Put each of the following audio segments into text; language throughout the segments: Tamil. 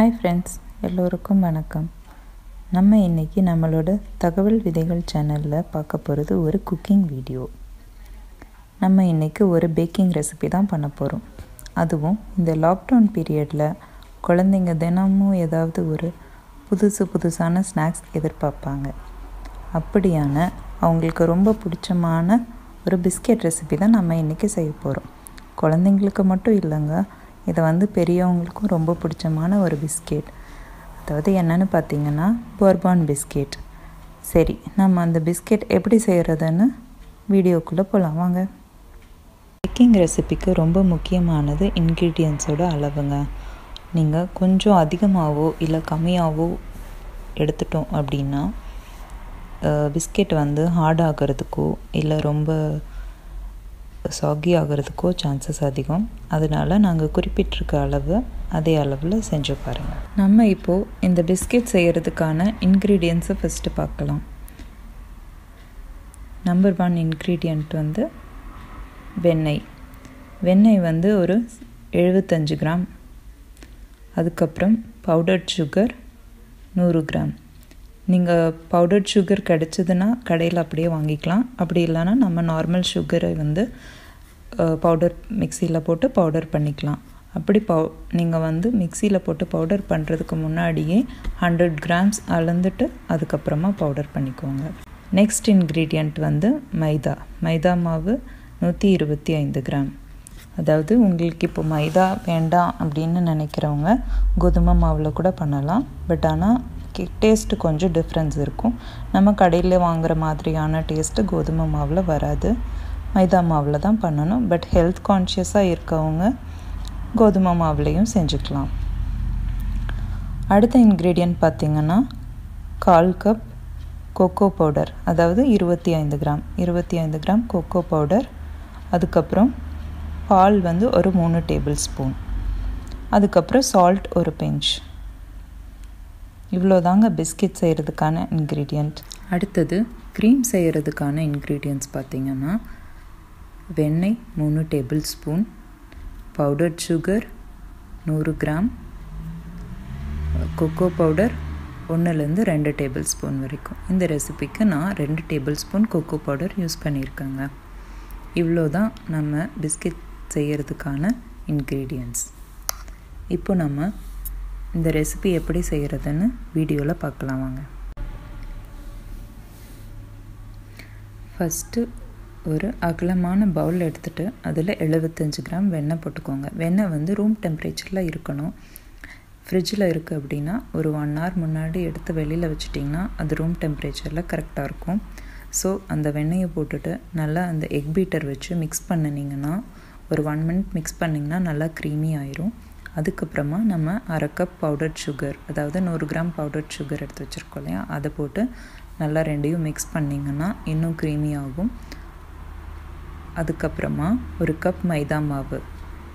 ஹாய் ஃப்ரெண்ட்ஸ் எல்லோருக்கும் வணக்கம். நம்ம இன்றைக்கி நம்மளோட தகவல் விதைகள் சேனலில் பார்க்க போகிறது ஒரு குக்கிங் வீடியோ நம்ம இன்றைக்கி ஒரு பேக்கிங் ரெசிபி தான் பண்ண போகிறோம் அதுவும் இந்த லாக்டவுன் பீரியடில் குழந்தைங்க தினமும் ஏதாவது ஒரு புதுசு புதுசான ஸ்நாக்ஸ் எதிர்பார்ப்பாங்க. அப்படியான அவங்களுக்கு ரொம்ப பிடிச்சமான ஒரு பிஸ்கெட் ரெசிபி தான் நம்ம இன்றைக்கி செய்ய போகிறோம் குழந்தைங்களுக்கு மட்டும் இல்லைங்க இதை வந்து பெரியவங்களுக்கும் ரொம்ப பிடிச்சமான ஒரு பிஸ்கெட். அதாவது என்னென்னு பார்த்தீங்கன்னா போர்பான் பிஸ்கெட். சரி நம்ம அந்த பிஸ்கெட் எப்படி செய்கிறதுன்னு வீடியோக்குள்ளே போகலாம் வாங்க. பேக்கிங் ரெசிபிக்கு ரொம்ப முக்கியமானது இன்க்ரீடியன்ஸோட அளவுங்க. நீங்கள் கொஞ்சம் அதிகமாகவோ இல்லை கம்மியாகவோ எடுத்துட்டோம் அப்படின்னா பிஸ்கெட் வந்து ஹார்ட் ஆகிறதுக்கோ இல்லை ரொம்ப சாகி ஆகிறதுக்கோ சான்சஸ் அதிகம். அதனால் நாங்கள் குறிப்பிட்டிருக்க அளவு அதே அளவில் செஞ்சு பாருங்கள் நம்ம இப்போது இந்த பிஸ்கெட் செய்கிறதுக்கான இன்க்ரீடியன்ஸை ஃபஸ்ட்டு பார்க்கலாம். நம்பர் ஒன் இன்க்ரீடியண்ட் வந்து வெண்ணெய். வெண்ணெய் வந்து ஒரு எழுபத்தஞ்சு கிராம். அதுக்கப்புறம் பவுடர்ட் சுகர் நூறு கிராம். நீங்கள் பவுடர்ட் சுகர் கிடச்சிதுன்னா கடையில் அப்படியே வாங்கிக்கலாம். அப்படி இல்லைன்னா நம்ம நார்மல் சுகரை வந்து பவுடர் மிக்சியில் போட்டு பவுடர் பண்ணிக்கலாம். அப்படி பவு நீங்கள் வந்து மிக்சியில் போட்டு பவுடர் பண்ணுறதுக்கு முன்னாடியே ஹண்ட்ரட் கிராம்ஸ் அளந்துட்டு அதுக்கப்புறமா பவுடர் பண்ணிக்கோங்க. நெக்ஸ்ட் இன்க்ரீடியண்ட் வந்து மைதா. மைதா மாவு நூற்றி இருபத்தி ஐந்து கிராம் அதாவது உங்களுக்கு இப்போ மைதா வேண்டாம் அப்படின்னு நினைக்கிறவங்க கோதுமை மாவில் கூட பண்ணலாம். பட் ஆனால் டேஸ்ட்டு கொஞ்சம் டிஃப்ரென்ஸ் இருக்கும். நம்ம கடையில் வாங்குகிற மாதிரியான டேஸ்ட்டு கோதுமை மாவில் வராது. மைதா மாவில் தான் பண்ணணும். பட் ஹெல்த் கான்ஷியஸாக இருக்கவங்க கோதுமை மாவுலேயும் செஞ்சுக்கலாம். அடுத்த இன்க்ரீடியன்ட் பார்த்திங்கன்னா கால் கப் கொக்கோ பவுடர் அதாவது இருபத்தி ஐந்து கிராம். இருபத்தி ஐந்து கிராம் கொக்கோ பவுடர் அதுக்கப்புறம் பால் வந்து ஒரு மூணு டேபிள் ஸ்பூன் அதுக்கப்புறம் சால்ட் ஒரு பெஞ்ச் இவ்வளோதாங்க பிஸ்கெட் செய்கிறதுக்கான இன்க்ரீடியண்ட் அடுத்தது க்ரீம் செய்கிறதுக்கான இன்க்ரீடியன்ட்ஸ் பார்த்திங்கன்னா வெண்ணெய் மூணு டேபிள் ஸ்பூன் பவுடர்ட் சுகர் நூறு கிராம் கொக்கோ பவுடர் ஒன்றுலேருந்து ரெண்டு டேபிள் ஸ்பூன் வரைக்கும். இந்த ரெசிபிக்கு நான் ரெண்டு tablespoon cocoa powder use பண்ணியிருக்கேங்க. இவ்வளோ தான் நம்ம பிஸ்கெட் செய்கிறதுக்கான இன்க்ரீடியன்ட்ஸ் இப்போ நம்ம இந்த ரெசிபி எப்படி செய்கிறதுன்னு வீடியோவில் பார்க்கலாம் வாங்க. ஃபஸ்ட்டு ஒரு அகலமான பவுல் எடுத்துகிட்டு அதில் எழுபத்தஞ்சு கிராம் வெண்ணெய் போட்டுக்கோங்க. வெண்ணெய் வந்து ரூம் டெம்பரேச்சரில் இருக்கணும். ஃப்ரிட்ஜில் இருக்குது அப்படின்னா ஒரு ஒன் ஹவர் முன்னாடி எடுத்து வெளியில் வச்சுட்டிங்கன்னா அது ரூம் டெம்பரேச்சரில் கரெக்டாக இருக்கும். ஸோ அந்த வெண்ணெயை போட்டுட்டு நல்லா அந்த எக் பீட்டர் வச்சு மிக்ஸ் பண்ணினீங்கன்னா ஒரு ஒன் மினிட் மிக்ஸ் பண்ணிங்கன்னா நல்லா க்ரீமி ஆயிரும். அதுக்கப்புறமா நம்ம அரை கப் பவுடர் சுகர் அதாவது நூறு கிராம் பவுடர் சுகர் எடுத்து வச்சுருக்கோம் இல்லையா? அதை போட்டு நல்லா ரெண்டையும் மிக்ஸ் பண்ணிங்கன்னா இன்னும் க்ரீமி ஆகும். அதுக்கப்புறமா ஒரு கப் மைதா மாவு.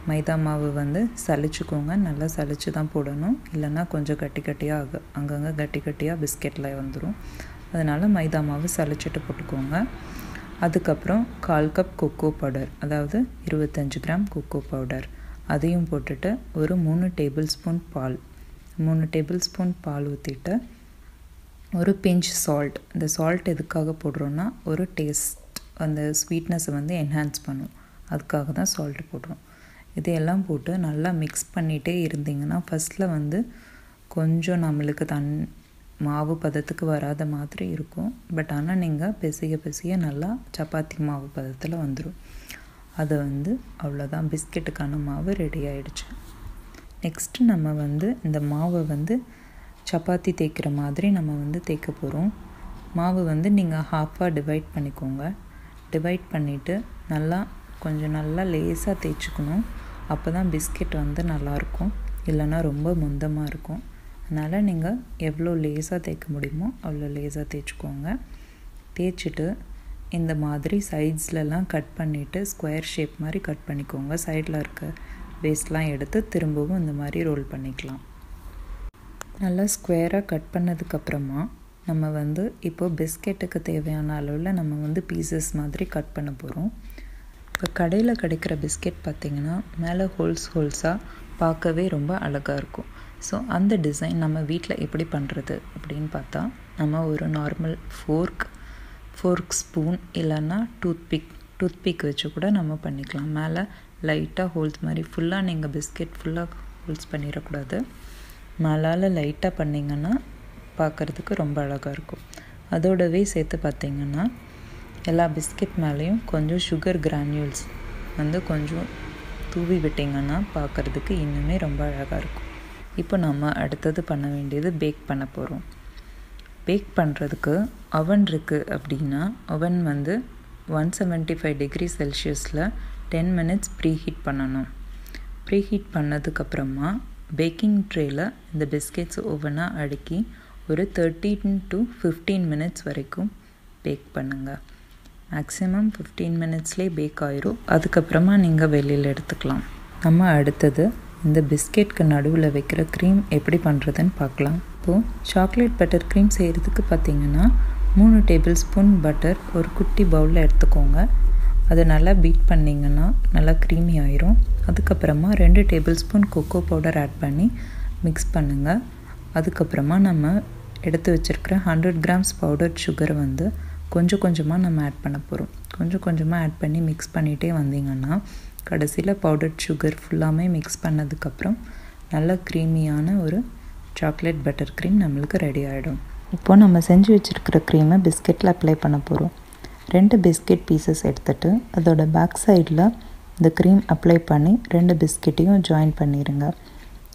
மைதா மாவு வந்து சளிச்சுக்கோங்க நல்லா சளிச்சு தான் போடணும். இல்லைன்னா கொஞ்சம் கட்டி கட்டியாக ஆகும் அங்கங்கே கட்டி கட்டியாக பிஸ்கெட்டில் வந்துடும் அதனால் மைதா மாவு சளிச்சிட்டு போட்டுக்கோங்க. அதுக்கப்புறம் கால் கப் கொக்கோ பவுடர் அதாவது இருபத்தஞ்சி கிராம் கொக்கோ பவுடர் அதையும் போட்டுட்டு ஒரு மூணு டேபிள் ஸ்பூன் பால் மூணு டேபிள் ஸ்பூன் பால் ஊற்றிட்டு ஒரு பிஞ்ச் சால்ட் இந்த சால்ட் எதுக்காக போடுறோன்னா ஒரு டேஸ்ட் அந்த ஸ்வீட்னஸை வந்து என்ஹான்ஸ் பண்ணும். அதுக்காக தான் சால்ட் போடுறோம். இதையெல்லாம் போட்டு நல்லா மிக்ஸ் பண்ணிகிட்டே இருந்தீங்கன்னா ஃபஸ்ட்டில் வந்து கொஞ்சம் நம்மளுக்கு தன் மாவு பதத்துக்கு வராத மாதிரி இருக்கும். பட் ஆனால் நீங்கள் பிசைய பிசைய நல்லா சப்பாத்தி மாவு பதத்தில் வந்துடும் அதை வந்து அவ்வளோதான் பிஸ்கெட்டுக்கான மாவு ரெடி ஆகிடுச்சு நெக்ஸ்ட்டு நம்ம வந்து இந்த மாவை வந்து சப்பாத்தி தேய்க்கிற மாதிரி நம்ம வந்து தேய்க்க போகிறோம் மாவு வந்து நீங்கள் ஹாஃபாக டிவைட் பண்ணிக்கோங்க. டிவைட் பண்ணிவிட்டு நல்லா கொஞ்சம் நல்லா லேஸாக தேய்ச்சிக்கணும். அப்போ தான் பிஸ்கெட் வந்து நல்லாயிருக்கும். இல்லைன்னா ரொம்ப மொந்தமாக இருக்கும். அதனால் நீங்கள் எவ்வளோ லேஸாக தேய்க்க முடியுமோ அவ்வளோ லேஸாக தேய்ச்சிக்கோங்க. தேய்ச்சிட்டு இந்த மாதிரி சைட்ஸ்லலாம் கட் பண்ணிவிட்டு ஸ்கொயர் ஷேப் மாதிரி கட் பண்ணிக்கோங்க. சைடில் இருக்க வேஸ்ட்லாம் எடுத்து திரும்பவும் இந்த மாதிரி ரோல் பண்ணிக்கலாம். நல்லா ஸ்கொயராக கட் பண்ணதுக்கப்புறமா நம்ம வந்து இப்போது பிஸ்கெட்டுக்கு தேவையான அளவில் நம்ம வந்து பீசஸ் மாதிரி கட் பண்ண போகிறோம் இப்போ கடையில் கிடைக்கிற பிஸ்கெட் பார்த்திங்கன்னா மேலே ஹோல்ஸ் ஹோல்ஸாக பார்க்கவே ரொம்ப அழகாக இருக்கும். ஸோ அந்த டிசைன் நம்ம வீட்டில் எப்படி பண்ணுறது அப்படின்னு பார்த்தா நம்ம ஒரு நார்மல் ஃபோர்க் ஃபோர்க் ஸ்பூன் இல்லைன்னா டூத்பிக் டூத்பிக் வச்சு கூட நம்ம பண்ணிக்கலாம். மேலே லைட்டாக ஹோல்ஸ் மாதிரி ஃபுல்லாக நீங்கள் பிஸ்கெட் ஃபுல்லாக ஹோல்ஸ் பண்ணிடக்கூடாது. மேலால் லைட்டாக பண்ணிங்கன்னா பார்க்குறதுக்கு ரொம்ப அழகாக இருக்கும். அதோடவே சேர்த்து பார்த்திங்கன்னா எல்லா பிஸ்கெட் மேலேயும் கொஞ்சம் சுகர் கிரானியூல்ஸ் வந்து கொஞ்சம் தூவி விட்டிங்கன்னா பார்க்குறதுக்கு இன்னுமே ரொம்ப அழகாக இருக்கும். இப்போ நம்ம அடுத்தது பண்ண வேண்டியது பேக் பண்ண போகிறோம் பேக் பண்ணுறதுக்கு அவன் இருக்குது அப்படின்னா அவன் வந்து ஒன் செவன்ட்டி ஃபைவ் டிகிரி செல்சியஸில் டென் மினிட்ஸ் ப்ரீ ஹீட் பண்ணணும். ப்ரீ ஹீட் பண்ணதுக்கப்புறமா பேக்கிங் ட்ரேயில் இந்த பிஸ்கெட்ஸ் ஒவ்வொன்றா அடுக்கி ஒரு தேர்ட்டீன் டு ஃபிஃப்டீன் மினிட்ஸ் வரைக்கும் பேக் பண்ணுங்கள் மேக்ஸிமம் ஃபிஃப்டீன் மினிட்ஸ்லேயே பேக் ஆயிரும். அதுக்கப்புறமா நீங்கள் வெளியில் எடுத்துக்கலாம். நம்ம அடுத்தது இந்த பிஸ்கெட்க்கு நடுவில் வைக்கிற க்ரீம் எப்படி பண்ணுறதுன்னு பார்க்கலாம். இப்போது சாக்லேட் பட்டர் க்ரீம் செய்கிறதுக்கு பார்த்தீங்கன்னா மூணு டேபிள் ஸ்பூன் பட்டர் ஒரு குட்டி பவுலில் எடுத்துக்கோங்க. அதை நல்லா பீட் பண்ணிங்கன்னா நல்லா க்ரீமி ஆயிரும். அதுக்கப்புறமா ரெண்டு tablespoon cocoa powder add பண்ணி மிக்ஸ் பண்ணுங்கள் அதுக்கப்புறமா நம்ம எடுத்து வச்சுருக்கிற ஹண்ட்ரட் கிராம்ஸ் பவுடர் சுகர் வந்து கொஞ்சம் கொஞ்சமாக நம்ம ஆட் பண்ண போகிறோம் கொஞ்சம் கொஞ்சமாக ஆட் பண்ணி மிக்ஸ் பண்ணிகிட்டே வந்தீங்கன்னா கடைசியில் பவுடர் சுகர் ஃபுல்லாமே மிக்ஸ் பண்ணதுக்கப்புறம் நல்ல க்ரீமியான ஒரு சாக்லேட் பட்டர் க்ரீம் நம்மளுக்கு ரெடி ஆகிடும் இப்போது நம்ம செஞ்சு வச்சுருக்கிற க்ரீமை பிஸ்கெட்டில் அப்ளை பண்ண போகிறோம் ரெண்டு பிஸ்கெட் பீசஸ் எடுத்துகிட்டு அதோட பேக் சைடில் இந்த க்ரீம் அப்ளை பண்ணி ரெண்டு பிஸ்கெட்டையும் ஜாயின் பண்ணிடுங்க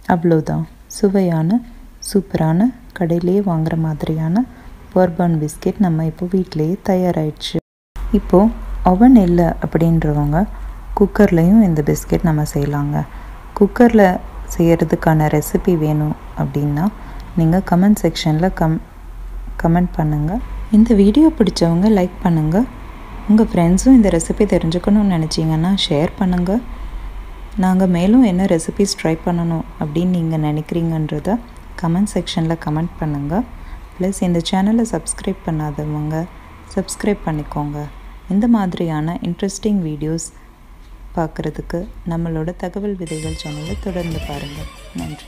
அவ்வளோதான் சுவையான சூப்பரான கடையிலேயே வாங்குற மாதிரியான போர்பான் பிஸ்கெட் நம்ம இப்போ வீட்டிலேயே தயாராகிடுச்சு இப்போது அவன் இல்லை அப்படின்றவங்க குக்கர்லேயும் இந்த பிஸ்கெட் நம்ம செய்யலாங்க. குக்கரில் செய்கிறதுக்கான ரெசிபி வேணும் அப்படின்னா நீங்கள் கமெண்ட் செக்ஷனில் கம் கமெண்ட் பண்ணுங்கள் இந்த வீடியோ பிடிச்சவங்க லைக் பண்ணுங்கள் உங்கள் ஃப்ரெண்ட்ஸும் இந்த ரெசிபி தெரிஞ்சுக்கணும்னு நினச்சிங்கன்னா ஷேர் பண்ணுங்கள் நாங்கள் மேலும் என்ன ரெசிபிஸ் ட்ரை பண்ணணும் அப்படின்னு நீங்கள் நினைக்கிறீங்கன்றத கமெண்ட் செக்ஷனில் கமெண்ட் பண்ணுங்கள் ப்ளஸ் இந்த சேனலை சப்ஸ்கிரைப் பண்ணாதவங்க சப்ஸ்கிரைப் பண்ணிக்கோங்க. இந்த மாதிரியான இன்ட்ரெஸ்டிங் வீடியோஸ் பார்க்குறதுக்கு நம்மளோட தகவல் விதைகள் சேனலை தொடர்ந்து பாருங்கள். நன்றி.